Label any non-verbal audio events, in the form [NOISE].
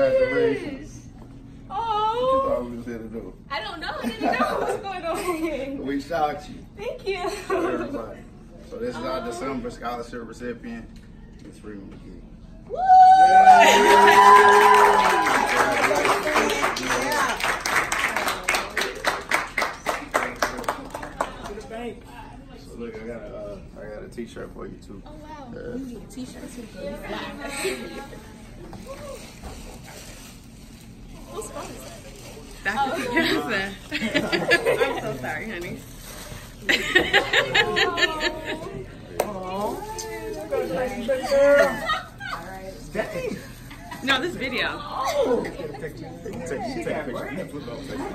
Congratulations. What you Oh, thought we was here to do? I don't know. I didn't know what was going on. here. [LAUGHS] We shocked you. Thank you. Everybody. So this is our December scholarship recipient, Miss Freeman McGee. Woo! So look, I got a, uh, I got a T-shirt for you too. Oh wow. Yeah. You need a t-shirt too. [LAUGHS] girl. Whose phone is that? I'm so sorry, honey. Dang. no, this video. Take,